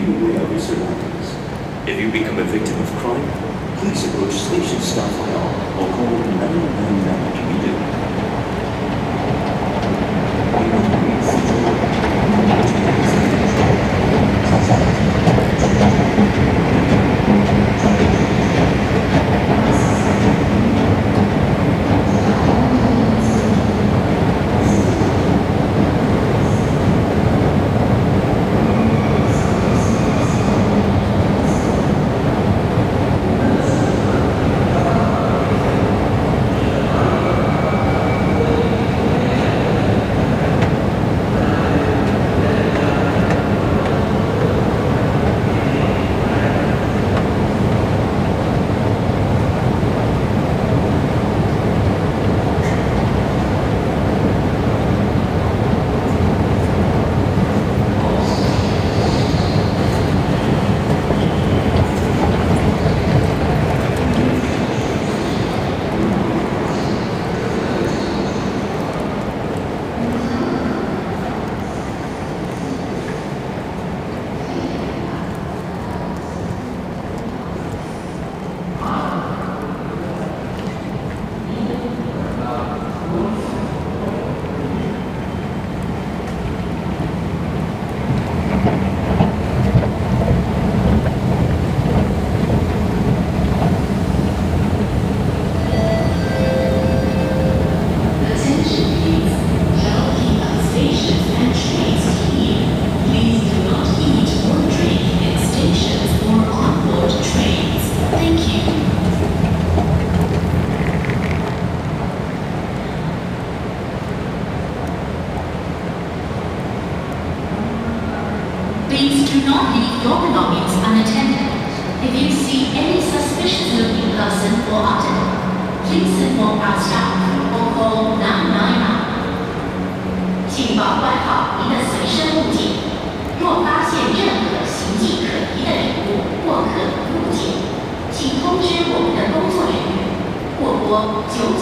be surroundings. If you become a victim of crime, please approach station staff IR or call 999 immediately. 九。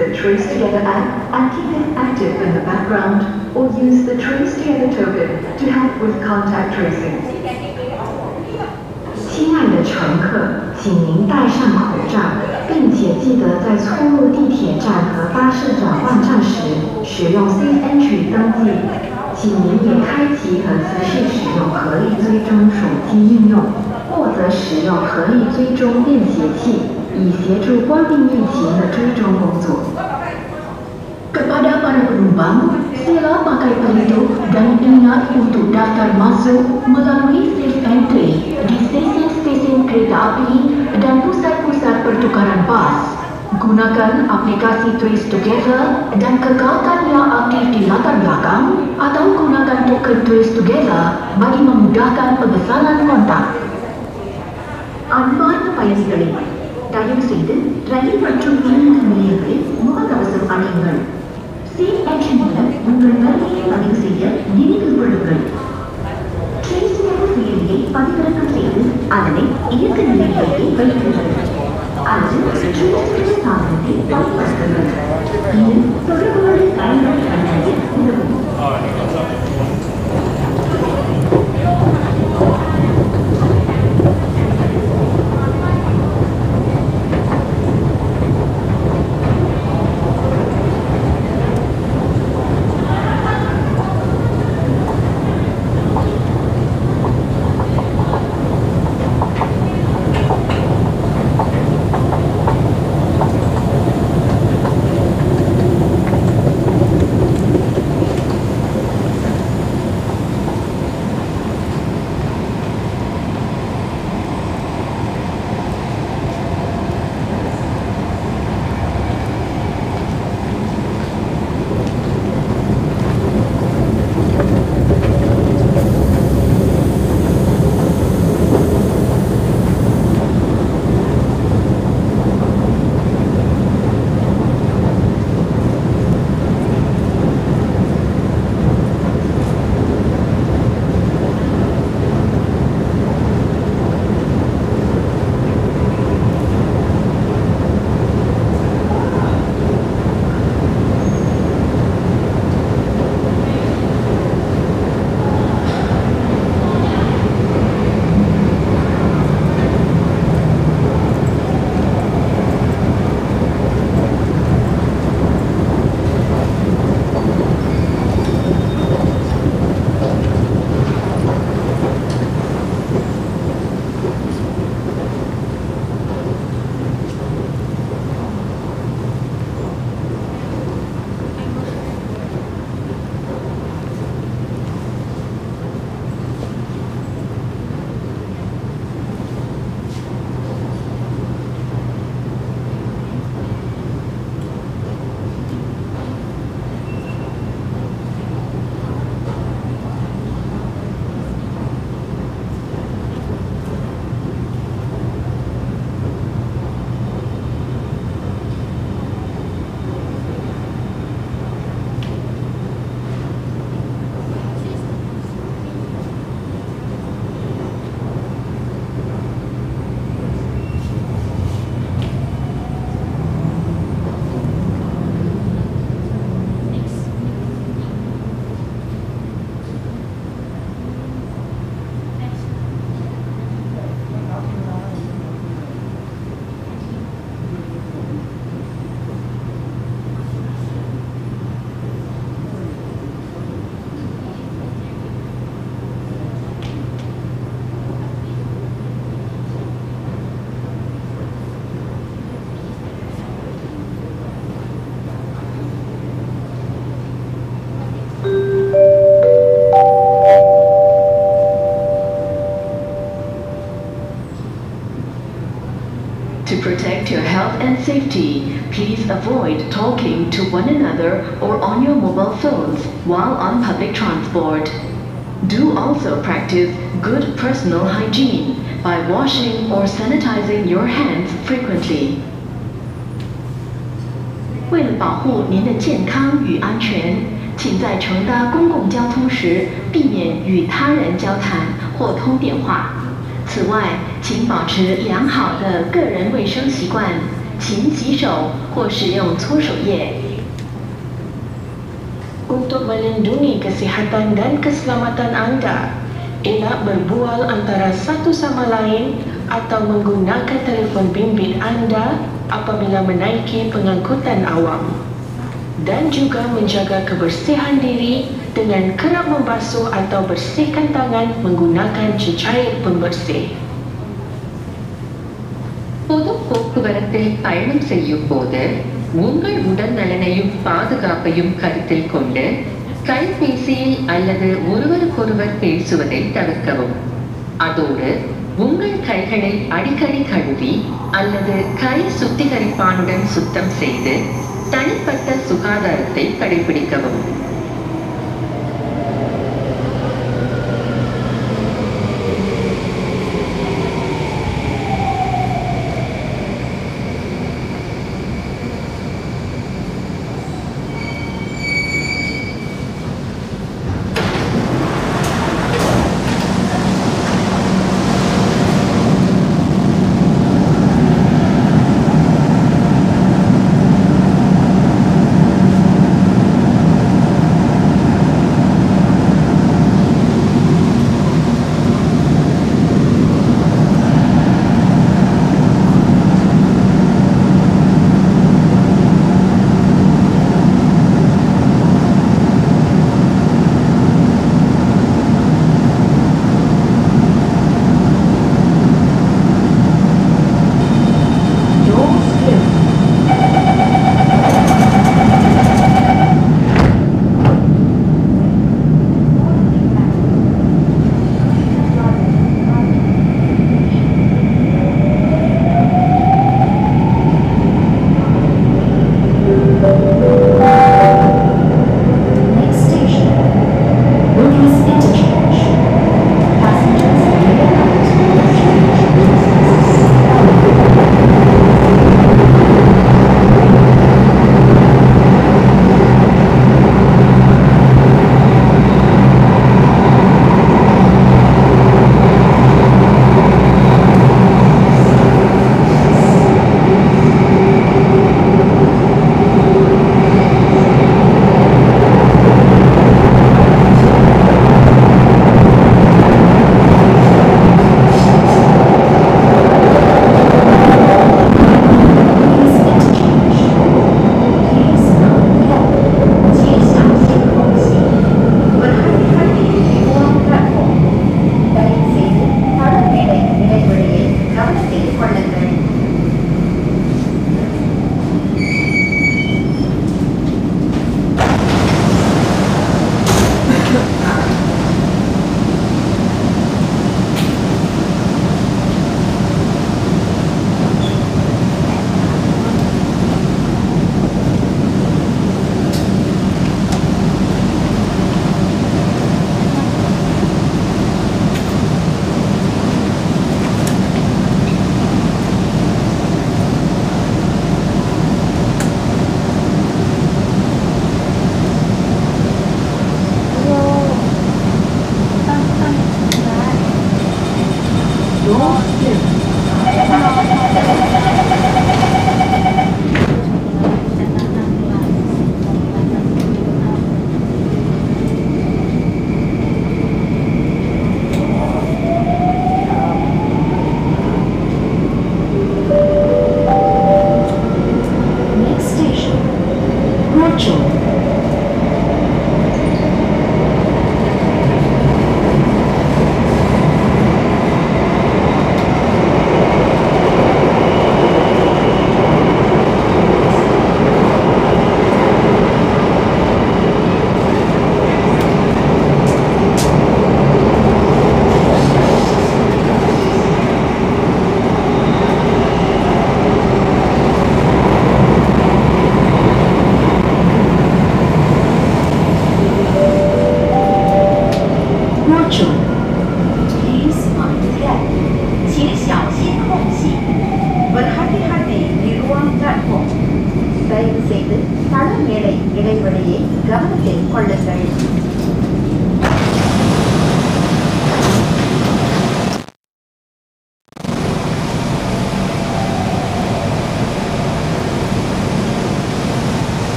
The Trace Together app and keep it active in the background or use the Trace Together token to help with contact tracing. 亲爱的乘客，请您戴上口罩，并且记得在出入地铁站和巴士转换站时使用 Safe Entry 登记。请您也开启和持续使用合力追踪手机应用，或者使用合力追踪便携器，以协助官兵运行的追踪工作。Kepada para penumpang, sila pakai pelindung dan ingat untuk daftar masuk melalui safe entry di stesen-stesen kereta api dan pusat-pusat pertukaran bas. Gunakan aplikasi Trace Together dan kekalkan yang aktif di latar belakang atau gunakan token Trace Together bagi memudahkan pengesalan kontak. Anwar Payasikali Payasikali தயவு செய்து ரயில் மற்றும் பேருந்து நிலையங்களில் முகக்கவசம் அணியுங்கள். Safe action மூலம் உங்கள் வருகையை பதிவு செய்ய நினைவு To protect your health and safety, please avoid talking to one another or on your mobile phones while on public transport. Do also practice good personal hygiene by washing or sanitizing your hands frequently. 为了保护您的健康与安全，请在乘搭公共交通时避免与他人交谈或通电话。 此外，请保持良好的个人卫生习惯，勤洗手或使用搓手液。 Untuk melindungi kesihatan dan keselamatan anda, elak berbual antara satu sama lain atau menggunakan telefon bimbit anda apabila menaiki pengangkutan awam. Dan juga menjaga kebersihan diri dengan kerap membasuh atau bersihkan tangan menggunakan cecair pembersih. பொது போக்குவரத்தில் பயணம் செய்யும் போது உங்கள் உடல் நலனையும் பாதுகாப்பையும் கருத்தில் கொண்டு கைபேசியில் அல்லது ஒருவருக்கொருவர் பேசுவதை தவிர்க்கவும் அதோடு உங்கள் கைகளை அடிக்கடி கழுவி அல்லது கை சுத்திகரிப்பானுடன் சுத்தம் செய்து தனிப்பட்ட சுகாதாரத்தை கடைபிடிக்கவும்